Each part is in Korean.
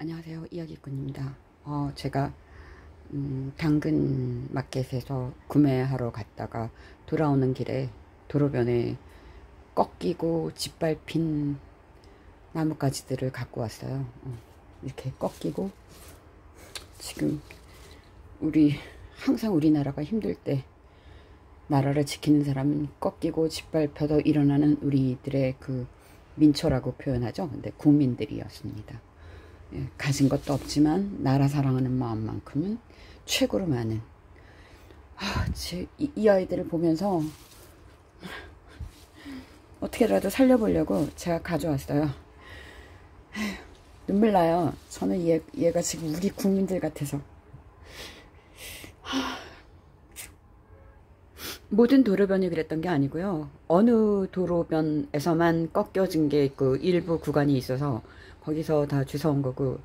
안녕하세요. 이야기꾼입니다. 어, 제가 음, 당근 마켓에서 구매하러 갔다가 돌아오는 길에 도로변에 꺾이고 짓밟힌 나뭇가지들을 갖고 왔어요. 어, 이렇게 꺾이고 지금 우리 항상 우리나라가 힘들 때 나라를 지키는 사람은 꺾이고 짓밟혀도 일어나는 우리들의 그 민초라고 표현하죠. 근데 국민들이었습니다. 예, 가진 것도 없지만 나라 사랑하는 마음만큼은 최고로 많은 아, 제, 이, 이 아이들을 보면서 어떻게라도 살려보려고 제가 가져왔어요. 눈물 나요. 저는 얘, 얘가 지금 우리 국민들 같아서. 모든 도로변이 그랬던 게 아니고요. 어느 도로변에서만 꺾여진 게 그 일부 구간이 있어서 거기서 다 주워온 거고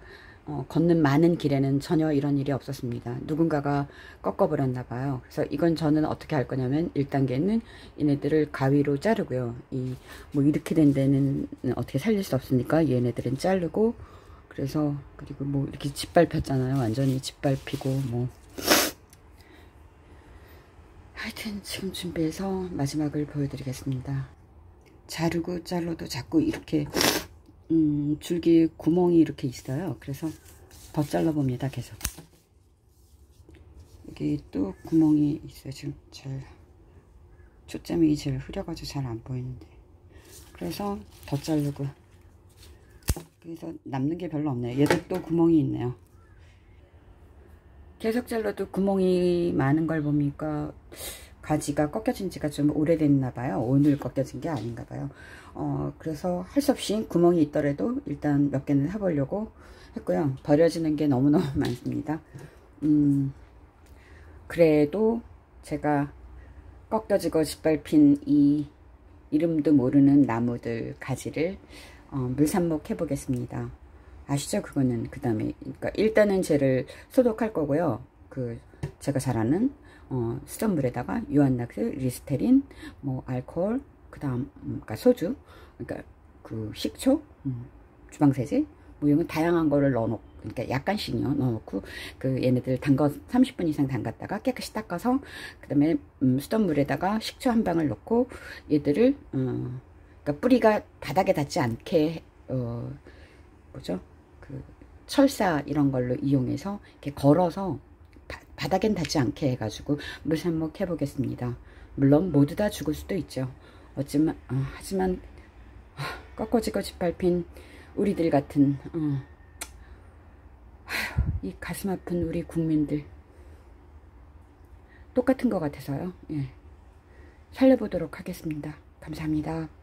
어, 걷는 많은 길에는 전혀 이런 일이 없었습니다. 누군가가 꺾어버렸나 봐요. 그래서 이건 저는 어떻게 할 거냐면 1단계는 얘네들을 가위로 자르고요. 이 뭐 이렇게 된 데는 어떻게 살릴 수 없으니까 얘네들은 자르고 그래서 그리고 뭐 이렇게 짓밟혔잖아요. 완전히 짓밟히고 뭐 하여튼 지금 준비해서 마지막을 보여드리겠습니다. 자르고 잘라도 자꾸 이렇게 음, 줄기 구멍이 이렇게 있어요. 그래서 더 잘라봅니다. 계속. 여기 또 구멍이 있어요. 지금 잘 초점이 제일 흐려가지고 잘 안 보이는데 그래서 더 자르고 그래서 남는 게 별로 없네요. 얘도 또 구멍이 있네요. 계속 잘라도 구멍이 많은 걸 보니까 가지가 꺾여진 지가 좀 오래됐나 봐요. 오늘 꺾여진 게 아닌가 봐요. 어, 그래서 할 수 없이 구멍이 있더라도 일단 몇 개는 해보려고 했고요. 버려지는 게 너무너무 많습니다. 음, 그래도 제가 꺾여지고 짓밟힌 이 이름도 모르는 나무들 가지를 어, 물산목 해보겠습니다. 아시죠? 그거는 그 다음에 그러니까 일단은 쟤를 소독할 거고요. 그 제가 잘 아는 어, 수돗물에다가 유한낙스, 리스테린, 뭐 알코올, 그 다음 음, 그러니까 소주, 그러니까 그 식초, 음, 주방세제, 뭐 이런 다양한 거를 넣어놓고 그러니까 약간씩요 넣어놓고 그 얘네들 담가 30분 이상 담갔다가 깨끗이 닦아서 그 다음에 음, 수돗물에다가 식초 한 방울 넣고 얘들을 어, 그러니까 뿌리가 바닥에 닿지 않게 어, 뭐죠? 그 철사 이런 걸로 이용해서 이렇게 걸어서 바닥엔 닿지 않게 해가지고 물산목 해보겠습니다. 물론 모두 다 죽을 수도 있죠. 어찌만, 어, 하지만 어, 꺾어지고 짓밟힌 우리들 같은 어, 이 가슴 아픈 우리 국민들 똑같은 것 같아서요. 예. 살려보도록 하겠습니다. 감사합니다.